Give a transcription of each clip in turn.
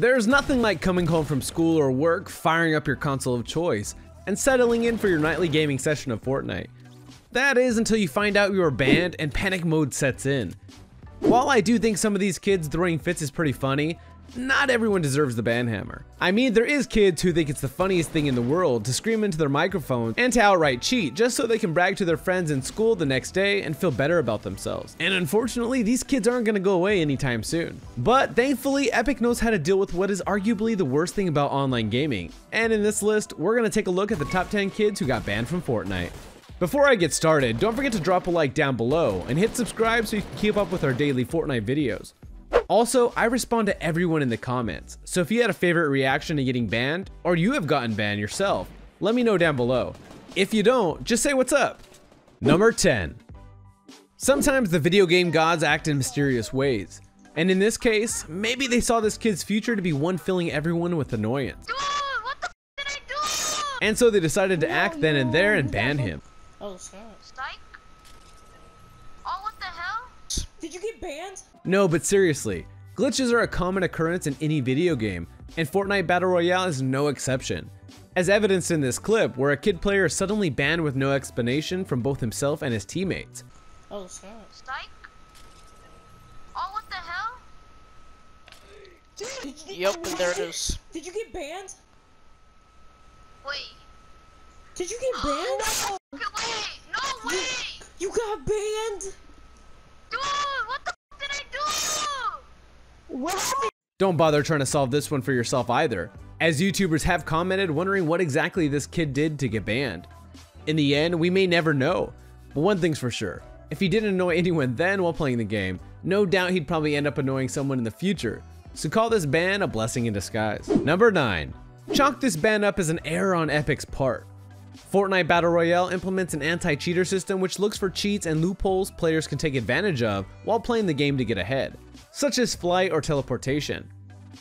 There's nothing like coming home from school or work, firing up your console of choice, and settling in for your nightly gaming session of Fortnite. That is until you find out you are banned and panic mode sets in. While I do think some of these kids throwing fits is pretty funny, not everyone deserves the ban hammer. I mean, there is kids who think it's the funniest thing in the world to scream into their microphone and to outright cheat just so they can brag to their friends in school the next day and feel better about themselves. And unfortunately, these kids aren't gonna go away anytime soon. But thankfully, Epic knows how to deal with what is arguably the worst thing about online gaming. And in this list, we're gonna take a look at the top 10 kids who got banned from Fortnite. Before I get started, don't forget to drop a like down below and hit subscribe so you can keep up with our daily Fortnite videos. Also, I respond to everyone in the comments, so if you had a favorite reaction to getting banned, or you have gotten banned yourself, let me know down below. If you don't, just say what's up. Number 10. Sometimes the video game gods act in mysterious ways. And in this case, maybe they saw this kid's future to be one filling everyone with annoyance. Dude, what the f did I do? And so they decided to act then and there and ban him. Oh, snap. Psych? What the hell? Did you get banned? No, but seriously, glitches are a common occurrence in any video game, and Fortnite Battle Royale is no exception. As evidenced in this clip, where a kid player is suddenly banned with no explanation from both himself and his teammates. Oh, snap. Psych? Oh, what the hell? Did you, Yep, and there it is. Did you get banned? Wait. Did you get banned? Okay, wait. No way. You got banned? Dude, what the f did I What? Don't bother trying to solve this one for yourself either, as YouTubers have commented wondering what exactly this kid did to get banned. In the end, we may never know, but one thing's for sure. If he didn't annoy anyone then while playing the game, no doubt he'd probably end up annoying someone in the future. So call this ban a blessing in disguise. Number 9. Chalk this ban up as an error on Epic's part. Fortnite Battle Royale implements an anti-cheater system which looks for cheats and loopholes players can take advantage of while playing the game to get ahead, such as flight or teleportation.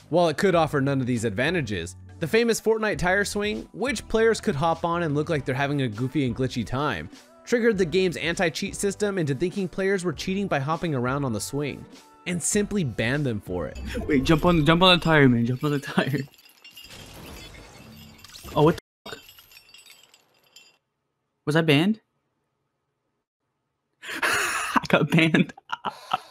While it could offer none of these advantages, the famous Fortnite tire swing, which players could hop on and look like they're having a goofy and glitchy time, triggered the game's anti-cheat system into thinking players were cheating by hopping around on the swing, and simply banned them for it. Wait, jump on, jump on the tire, man. Jump on the tire. Oh, what the fuck? Was I banned? I got banned.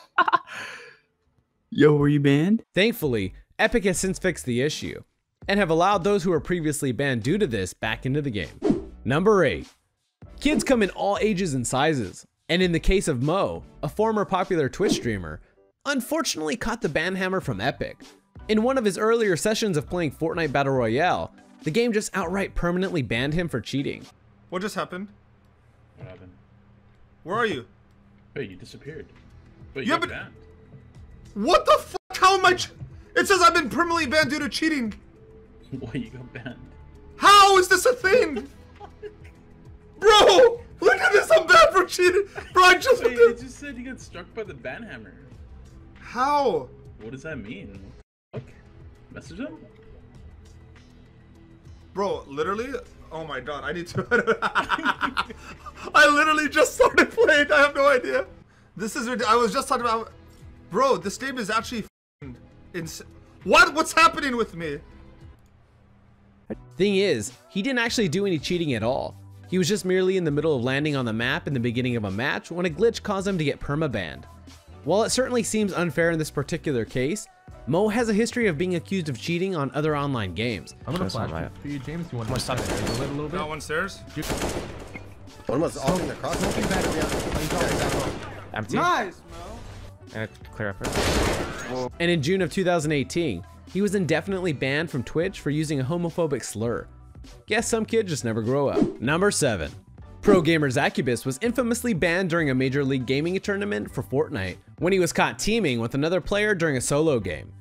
Yo, were you banned? Thankfully, Epic has since fixed the issue, and have allowed those who were previously banned due to this back into the game. Number 8. Kids come in all ages and sizes, and in the case of Mo, a former popular Twitch streamer, unfortunately caught the ban hammer from Epic. In one of his earlier sessions of playing Fortnite Battle Royale, the game just outright permanently banned him for cheating. What just happened? What happened? Where are you? Wait, you disappeared. Wait, Yeah, you got but- banned. What the fuck? How am I? It says I've been permanently banned due to cheating. Wait, you got banned. How is this a thing? Bro, look at this. I'm banned for cheating. Bro, I just. Wait, it just said you got struck by the ban hammer. How? What does that mean? What fuck? Message him? Bro, literally. Oh my god, I need to. I literally just started playing. I have no idea. This is. I was just talking about. Bro, this game is actually. Ins- what? What's happening with me? Thing is, he didn't actually do any cheating at all. He was just merely in the middle of landing on the map in the beginning of a match when a glitch caused him to get permabanned. While it certainly seems unfair in this particular case, Mo has a history of being accused of cheating on other online games. I'm gonna flash for you, James. You want to stop it a little bit? Got one stairs. One was all in the cross. Empty. Nice, And clear up first. And in June of 2018, he was indefinitely banned from Twitch for using a homophobic slur. Guess some kid just never grow up. Number 7. Pro gamer Zacubus was infamously banned during a Major League Gaming tournament for Fortnite when he was caught teaming with another player during a solo game.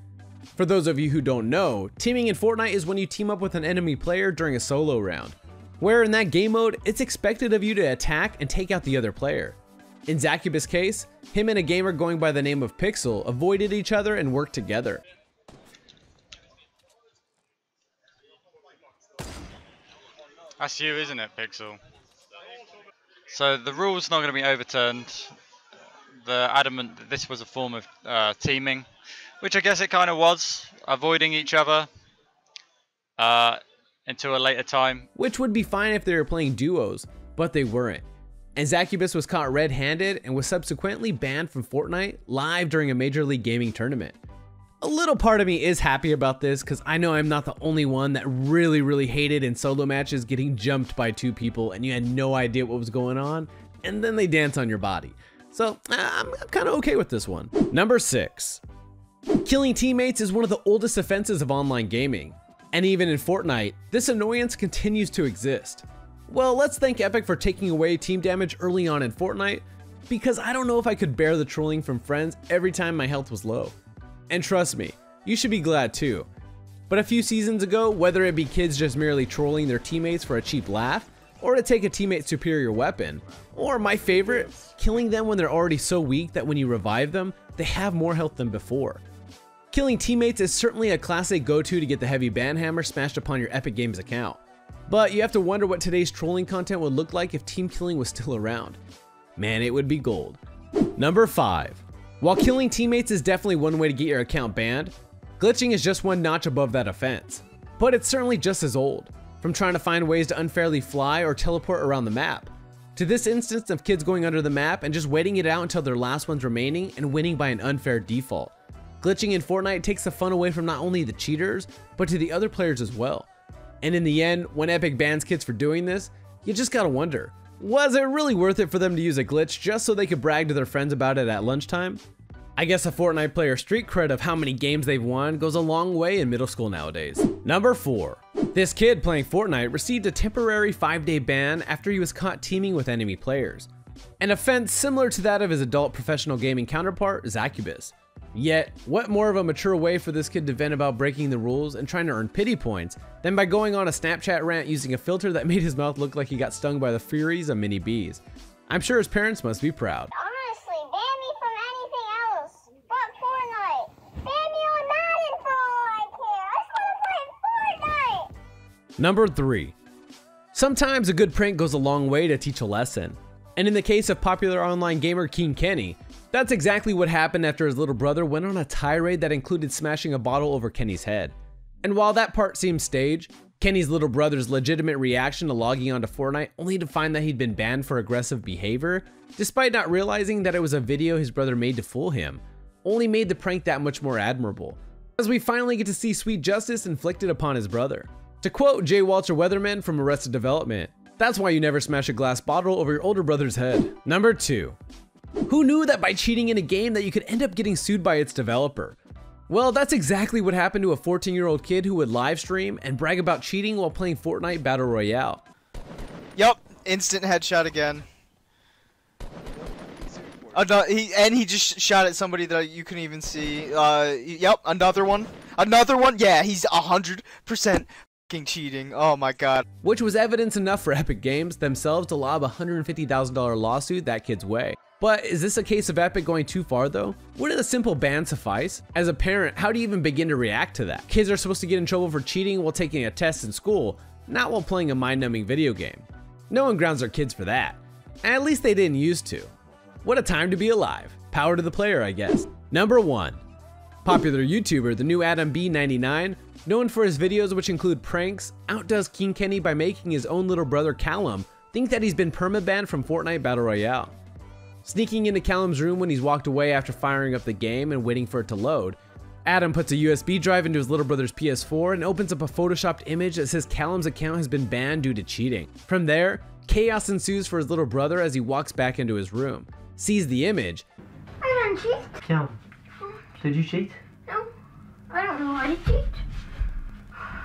For those of you who don't know, teaming in Fortnite is when you team up with an enemy player during a solo round, where in that game mode, it's expected of you to attack and take out the other player. In Zacubus' case, him and a gamer going by the name of Pixel avoided each other and worked together. That's you, isn't it, Pixel? So the rule's not going to be overturned. They're adamant that this was a form of uh, teaming. which I guess it kind of was, avoiding each other uh, until a later time. which would be fine if they were playing duos, but they weren't. And Zacubus was caught red-handed and was subsequently banned from Fortnite live during a Major League Gaming tournament. A little part of me is happy about this because I know I'm not the only one that really, really hated in solo matches getting jumped by two people and you had no idea what was going on, and then they dance on your body. So I'm, I'm kind of okay with this one. Number six, Killing teammates is one of the oldest offenses of online gaming, and even in Fortnite, this annoyance continues to exist. Well, let's thank Epic for taking away team damage early on in Fortnite, because I don't know if I could bear the trolling from friends every time my health was low. And trust me, you should be glad too. But a few seasons ago, whether it be kids just merely trolling their teammates for a cheap laugh, or to take a teammate's superior weapon, or my favorite, killing them when they're already so weak that when you revive them, they have more health than before. Killing teammates is certainly a classic go-to to get the heavy banhammer smashed upon your Epic Games account. But you have to wonder what today's trolling content would look like if team killing was still around. Man, it would be gold. Number 5. While killing teammates is definitely one way to get your account banned, glitching is just one notch above that offense. But it's certainly just as old, from trying to find ways to unfairly fly or teleport around the map, to this instance of kids going under the map and just waiting it out until their last one's remaining and winning by an unfair default. Glitching in Fortnite takes the fun away from not only the cheaters, but to the other players as well. And in the end, when Epic bans kids for doing this, you just gotta wonder, was it really worth it for them to use a glitch just so they could brag to their friends about it at lunchtime? I guess a Fortnite player's street cred of how many games they've won goes a long way in middle school nowadays. Number 4. This kid playing Fortnite received a temporary 5-day ban after he was caught teaming with enemy players. An offense similar to that of his adult professional gaming counterpart, Zacubus. Yet, what more of a mature way for this kid to vent about breaking the rules and trying to earn pity points than by going on a Snapchat rant using a filter that made his mouth look like he got stung by the furies of mini bees? I'm sure his parents must be proud. Honestly, ban me from anything else but Fortnite. Ban me on Madden for all I care. I just want to play Fortnite. Number 3. Sometimes a good prank goes a long way to teach a lesson. And in the case of popular online gamer King Kenny, that's exactly what happened after his little brother went on a tirade that included smashing a bottle over Kenny's head. And while that part seems staged, Kenny's little brother's legitimate reaction to logging onto Fortnite only to find that he'd been banned for aggressive behavior, despite not realizing that it was a video his brother made to fool him, only made the prank that much more admirable, as we finally get to see sweet justice inflicted upon his brother. To quote J. Walter Weatherman from Arrested Development, that's why you never smash a glass bottle over your older brother's head. Number 2. Who knew that by cheating in a game that you could end up getting sued by its developer? Well, that's exactly what happened to a 14 year old kid who would live stream and brag about cheating while playing Fortnite Battle Royale. Yup, instant headshot again. Another, he and he just shot at somebody that you couldn't even see. Uh, yep, another one, another one. Yeah, he's a hundred percent cheating. Oh my god. Which was evidence enough for Epic Games themselves to lob a $150,000 lawsuit that kid's way. But is this a case of Epic going too far though? Wouldn't a simple ban suffice? As a parent, how do you even begin to react to that? Kids are supposed to get in trouble for cheating while taking a test in school, not while playing a mind-numbing video game. No one grounds their kids for that. At least they didn't used to. What a time to be alive. Power to the player, I guess. Number 1. Popular YouTuber, the new Adam B99, known for his videos which include pranks, outdoes King Kenny by making his own little brother Callum think that he's been permabanned from Fortnite Battle Royale. Sneaking into Callum's room when he's walked away after firing up the game and waiting for it to load, Adam puts a USB drive into his little brother's PS4 and opens up a photoshopped image that says Callum's account has been banned due to cheating. From there, chaos ensues for his little brother as he walks back into his room, sees the image, I didn't cheat. Callum, did you cheat? No. I don't know how to cheat.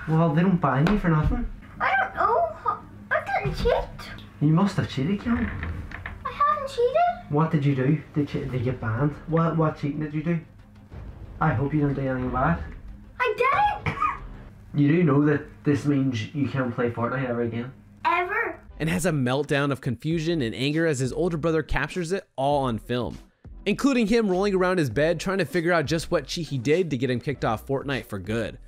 Well, they don't ban you for nothing. I don't know. I didn't cheat. You must have cheated, Callum. I haven't cheated. What did you do? Did you, did you get banned? What what cheating did you do? I hope you didn't do anything bad. I didn't. You do know that this means you can't play Fortnite ever again. Ever. and has a meltdown of confusion and anger as his older brother captures it all on film, including him rolling around his bed trying to figure out just what cheat he did to get him kicked off Fortnite for good.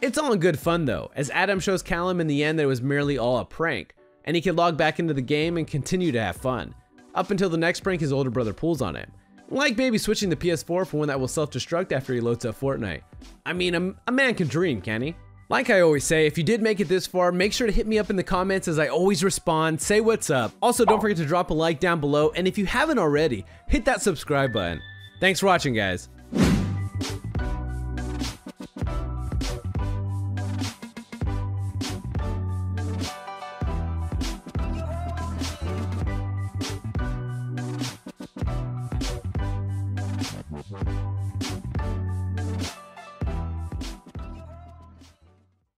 It's all in good fun though, as Adam shows Callum in the end that it was merely all a prank, and he can log back into the game and continue to have fun, up until the next prank his older brother pulls on him, Like maybe switching the PS4 for one that will self-destruct after he loads up Fortnite. I mean, a, a man can dream, can he? Like I always say, if you did make it this far, make sure to hit me up in the comments as I always respond, say what's up. Also, don't forget to drop a like down below, and if you haven't already, hit that subscribe button. Thanks for watching, guys.